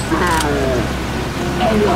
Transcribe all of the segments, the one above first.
Te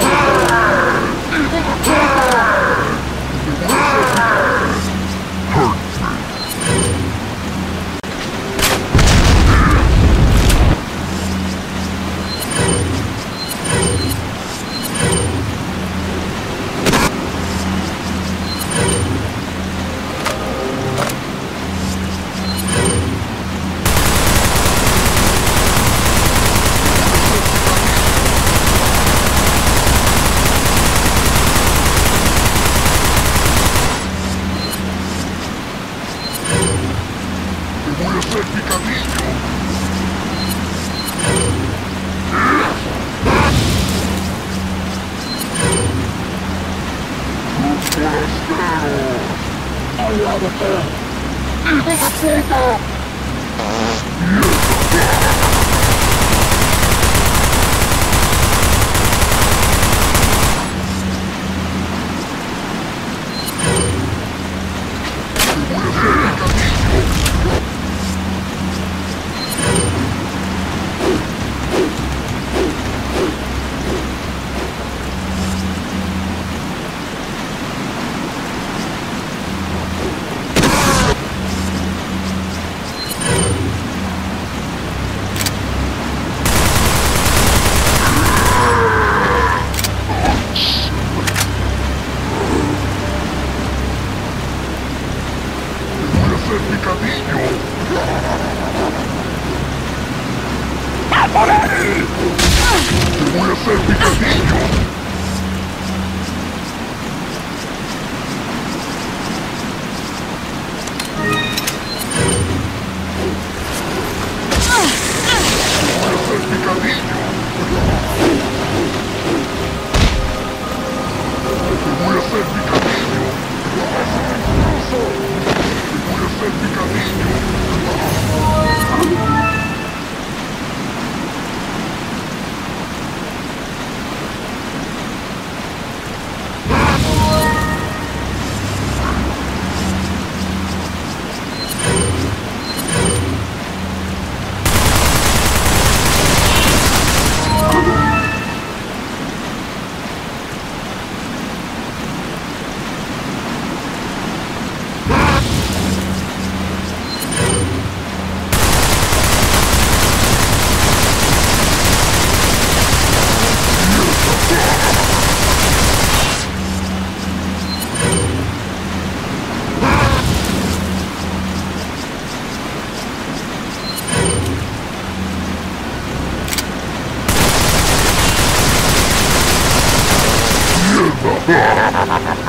Ha ha ha ha ha!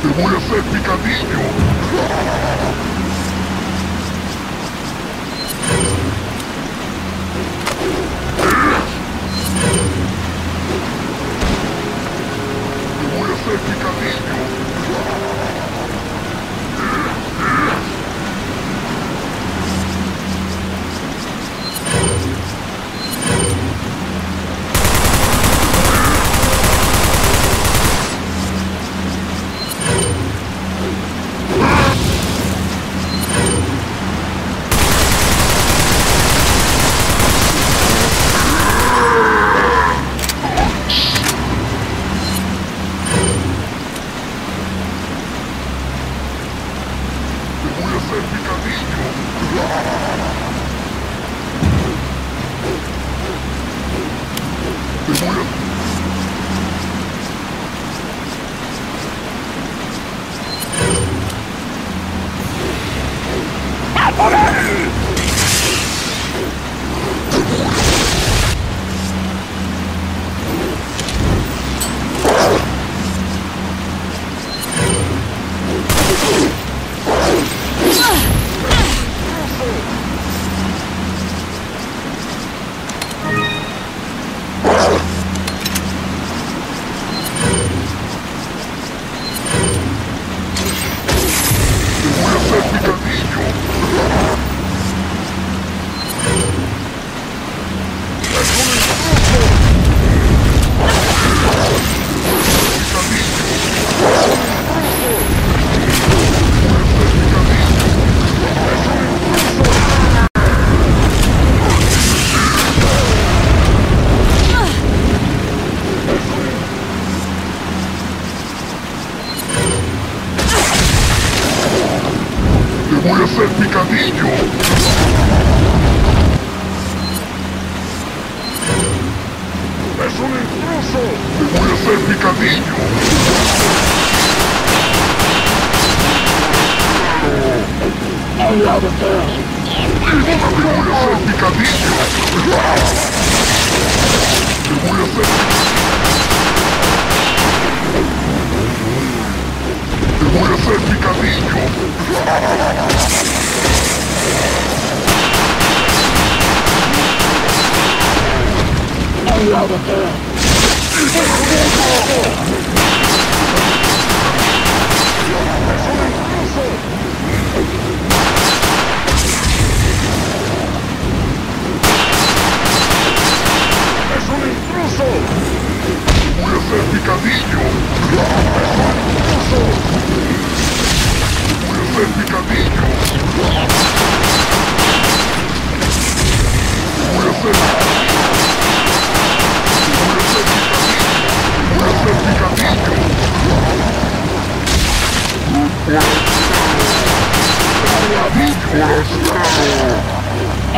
¡Te voy a hacer picadillo! ¡Te voy a hacer picadillo!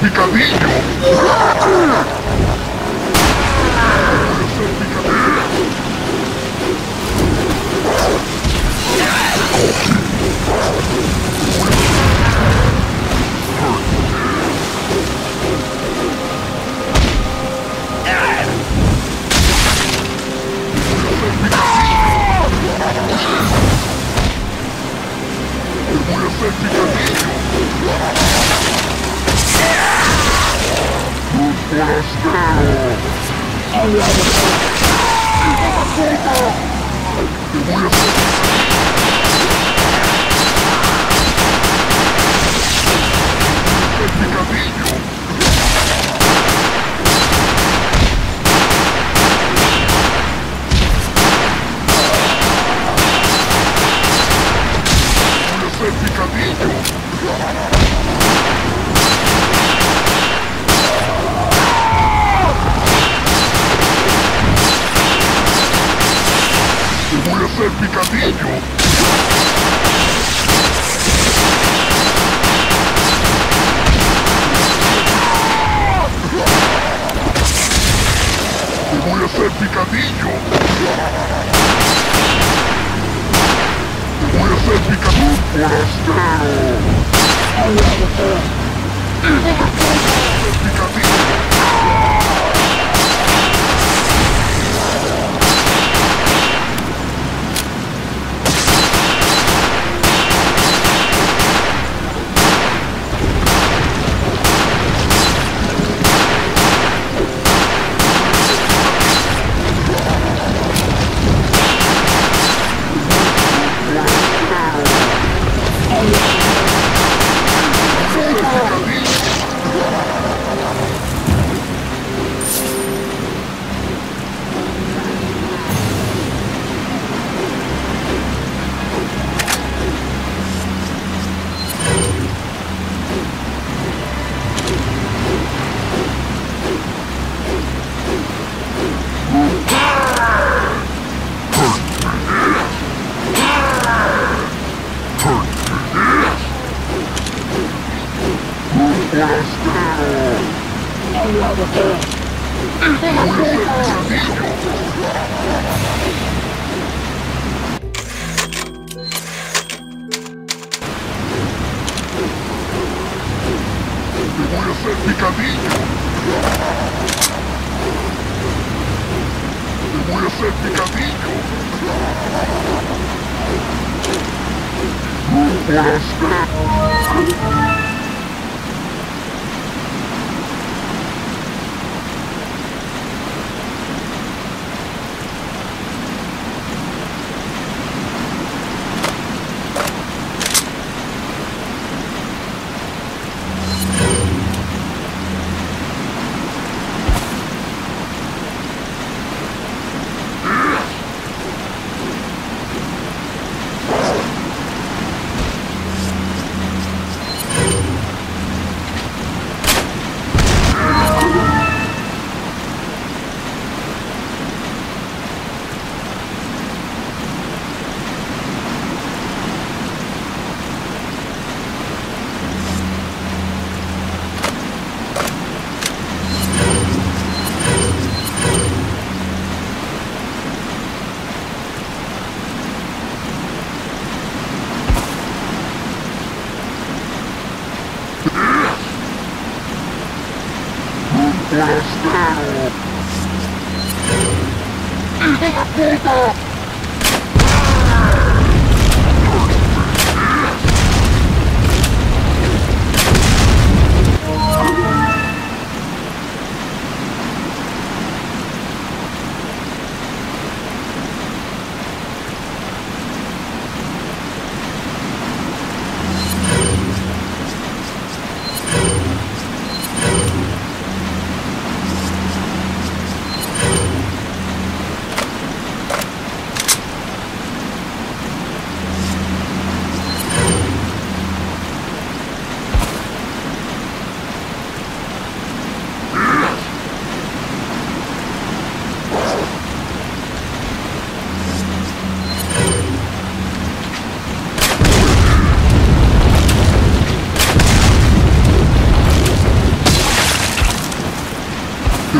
voy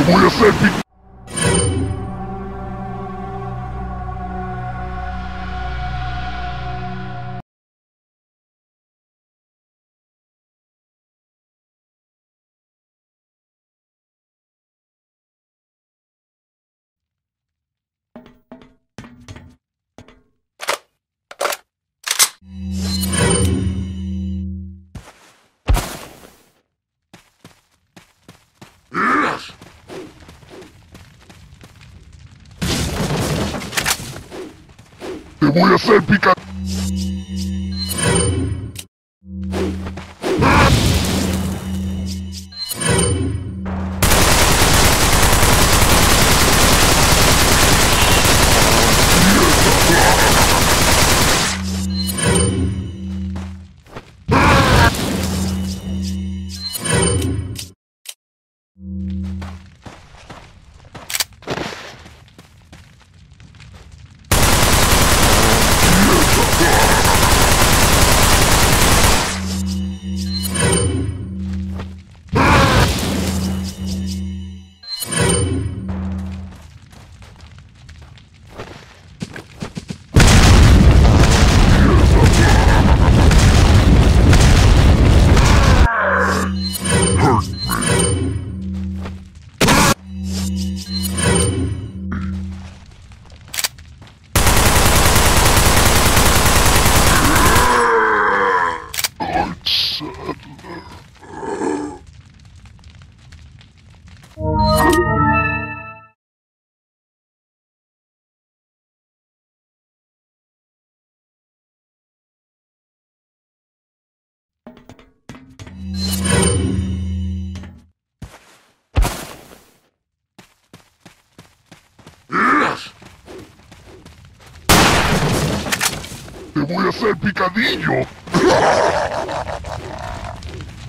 voy a hacer voy a hacer pica... hacer picadillo.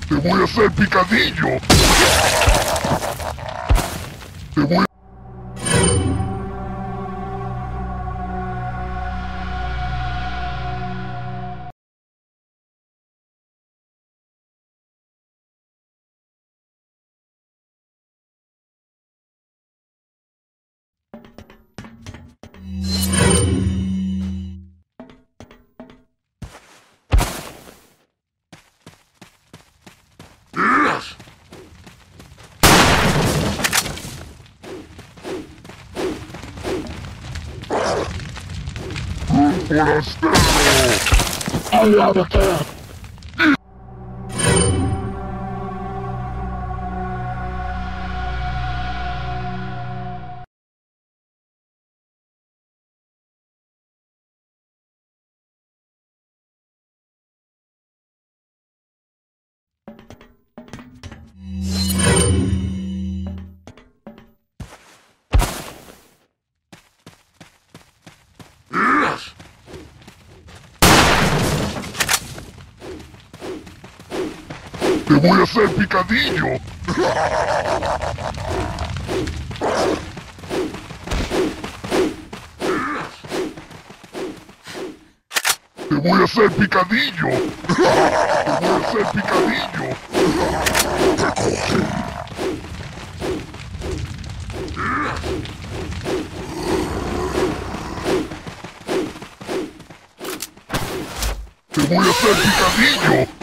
Te voy a hacer picadillo. Te voy. Forastero! ¡Te voy a hacer picadillo! ¡Te voy a hacer picadillo! ¡Te voy a hacer picadillo! ¡Te voy a hacer picadillo!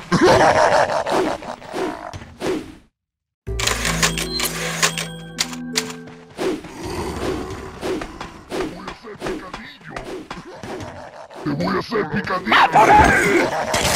Yeah.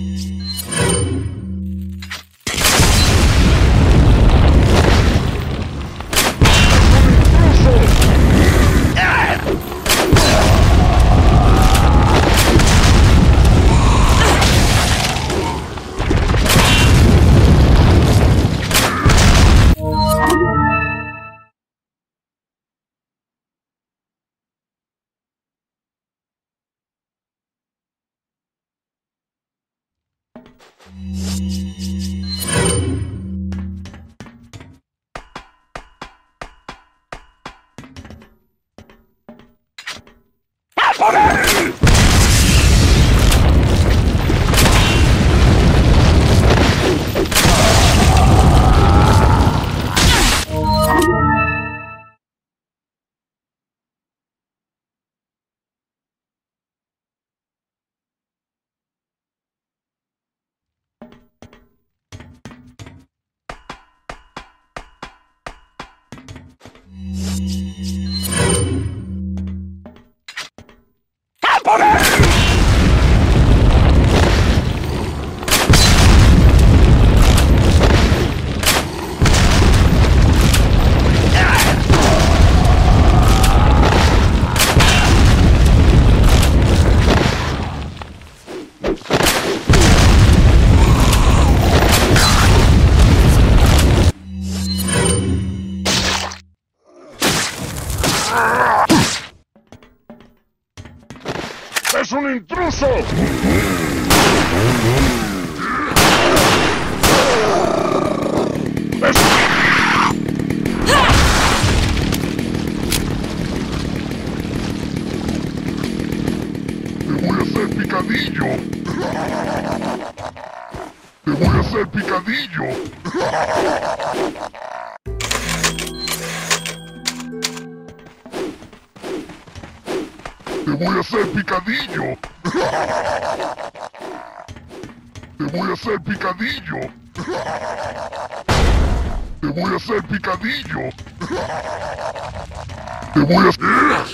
picadillo! ¡Te voy a hacer picadillo! ¡Te voy a hacer picadillo! ¡Te voy a hacer...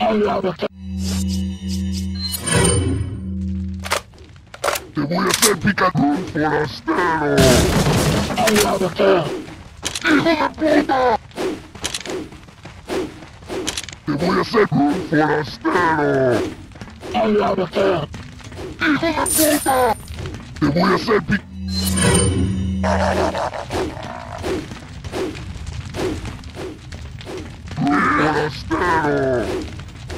Te voy a hacer picadón forastero. ¡Hijo de puta! Te voy a hacer un forastero. ¡Hijo de puta! Te voy a hacer picadón forastero.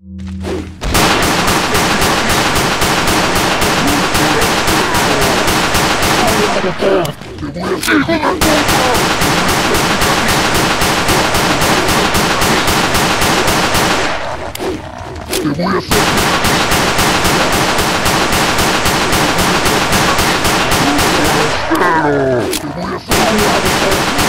Te voy a hacer... ¡Te voy a hacer...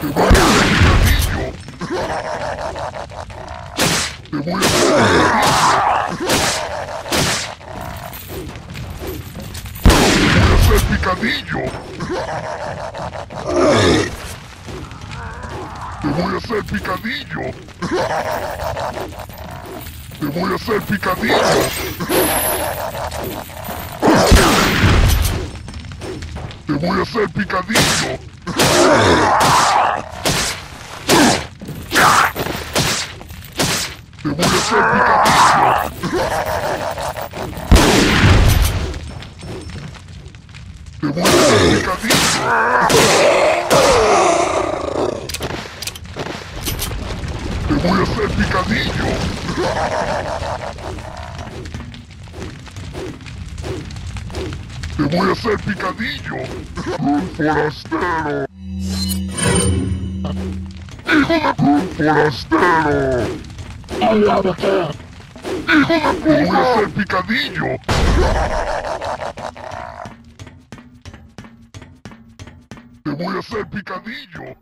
Te voy a hacer picadillo. Te voy a hacer picadillo. Te voy a hacer picadillo. Te voy a hacer picadillo. Te voy a hacer picadillo. Te voy a hacer. Te voy a hacer picadillo. Te voy a hacer picadillo. Te voy a hacer picadillo. Un forastero. Un forastero. Voy a hacer picadillo. Te voy a hacer picadillo.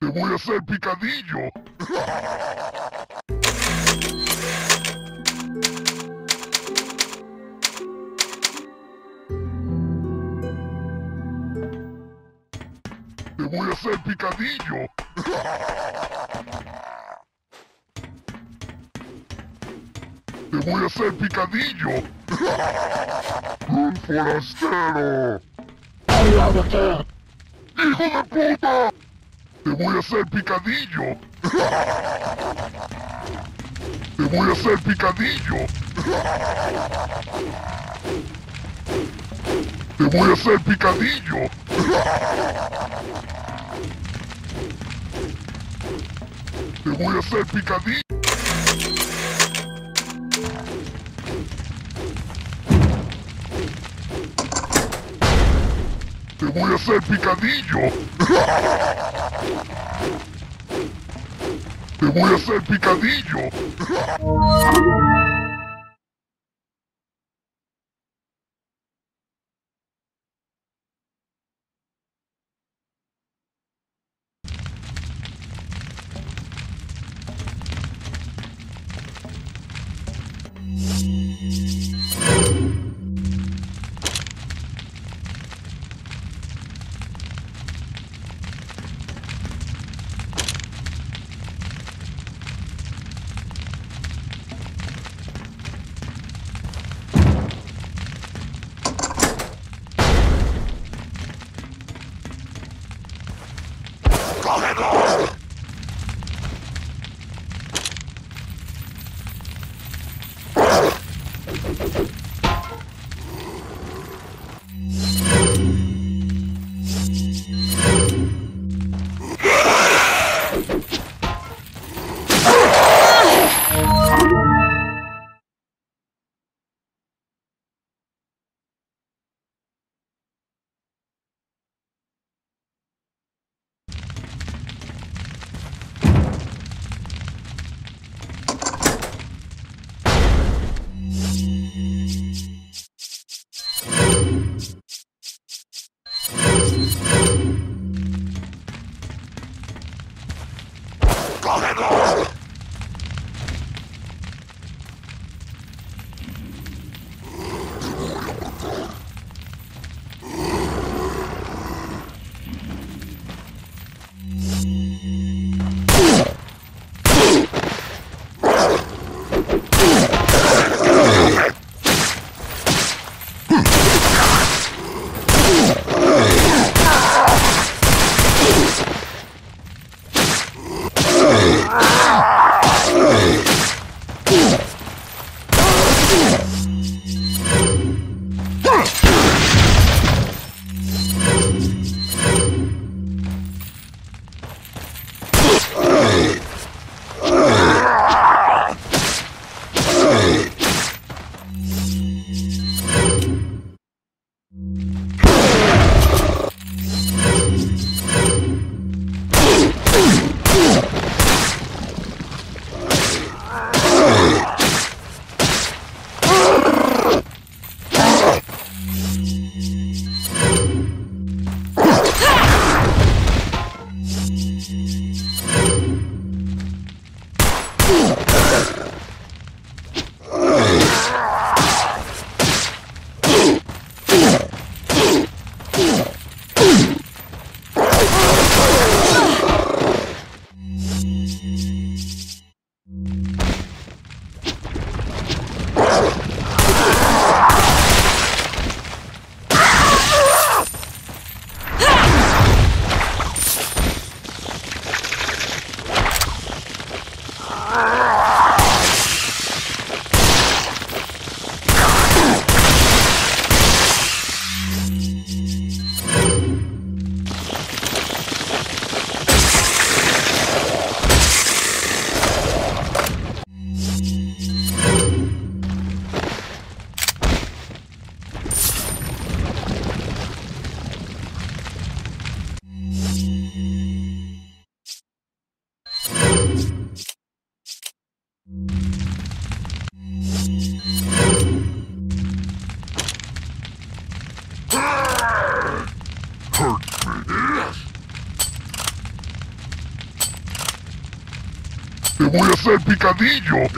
Te voy a hacer picadillo. voy a hacer picadillo. Te voy a hacer picadillo. Un forastero. ¡Hijo de puta! Te voy a hacer picadillo. Te voy a hacer picadillo. Te voy a hacer picadillo. Te voy a hacer picadillo. Te voy a hacer picadillo. Te voy a hacer picadillo. Picadillo.